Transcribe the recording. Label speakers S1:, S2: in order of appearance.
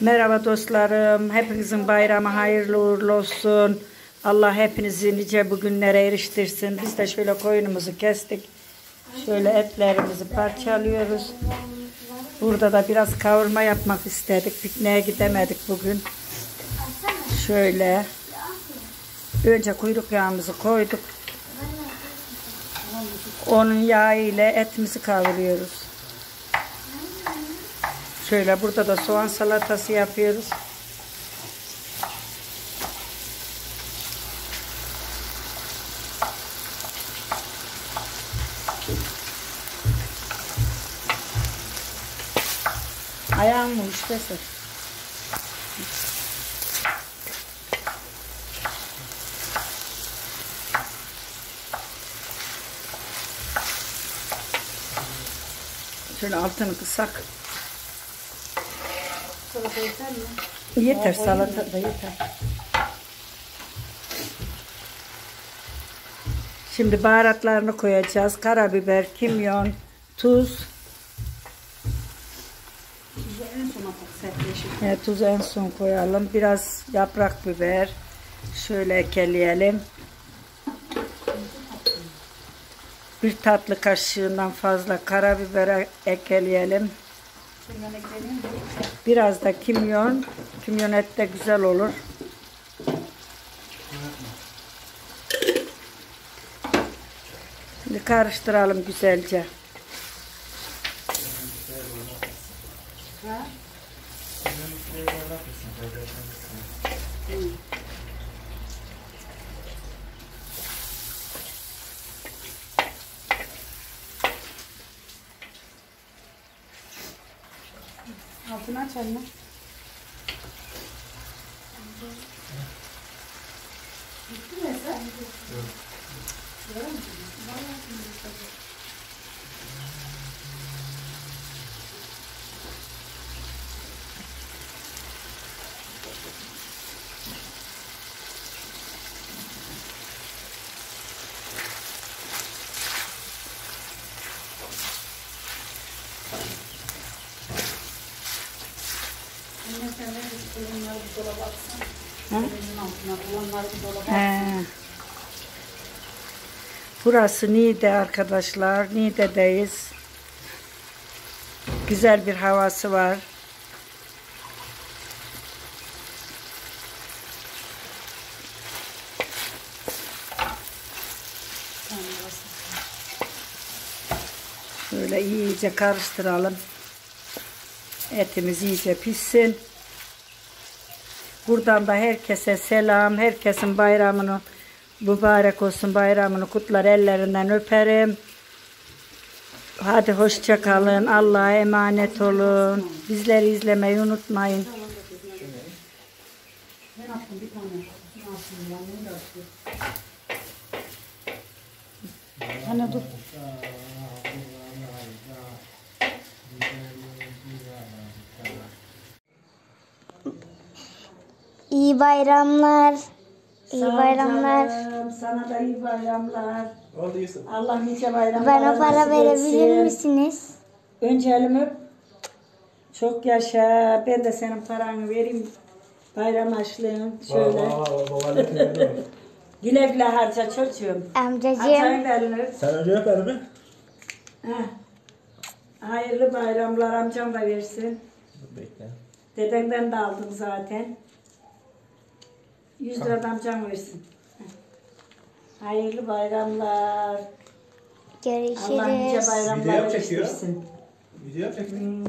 S1: Merhaba dostlarım. Hepinizin bayramı hayırlı uğurlu olsun. Allah hepinizi nice bugünlere eriştirsin. Biz de şöyle koyunumuzu kestik. Şöyle etlerimizi parçalıyoruz. Burada da biraz kavurma yapmak istedik. Pikniğe gidemedik bugün. Şöyle. Önce kuyruk yağımızı koyduk. Onun yağı ile etimizi kavuruyoruz. Şöyle burada da soğan salatası yapıyoruz. Ayağım mı işte Şöyle altını kısak.
S2: Salata yeter mi?
S1: Yeter salata da yeter. Şimdi baharatlarını koyacağız. Karabiber, kimyon, tuz.
S2: Tuzu en son atak sertleşir.
S1: Evet, tuzu en son koyalım. Biraz yaprak biber. Şöyle ekleyelim. Bir tatlı kaşığından fazla karabiber ekleyelim. Biraz da kimyon. Kimyon et de güzel olur. Şimdi karıştıralım güzelce.
S2: Altını aç anne. Bitti mi Eser? Anne sen de bunları bir dolaba atsan. Elinin altına.
S1: Burası Niğde arkadaşlar. Niğde'deyiz. Güzel bir havası var. Şöyle iyice karıştıralım. Etimiz iyice pişsin. Buradan da herkese selam. Herkesin bayramını mübarek olsun. Bayramını kutlar ellerinden öperim. Hadi hoşça kalın. Allah'a emanet olun. Bizleri izlemeyi unutmayın.
S2: Ben attım bir tane. Şunu attım ya. Neyi de attım? Anne dur.
S3: İyi bayramlar. İyi bayramlar.
S1: canım. Sana da iyi bayramlar.
S4: Oldu Yusuf.
S1: Allah nice bayramlar
S3: Bana para
S1: nasip
S3: verebilir
S1: etsin.
S3: misiniz?
S1: Önce elimi öp. Çok yaşa. Ben de senin paranı vereyim. Bayram açlığın. Şöyle.
S4: Şöyle.
S1: Güle güle harca çocuğum.
S3: Amcacığım.
S1: Elini.
S4: Sen önce öp elimi.
S1: Heh. Hayırlı bayramlar amcam da versin.
S4: Dur bekle.
S1: Dedenden de aldım zaten. 100 lira da amcam versin. Hayırlı bayramlar. Allah nice
S3: Görüşürüz.
S1: bayramlar
S4: Video çekiyor.
S1: versin.
S4: Video çekmek.
S1: Hmm.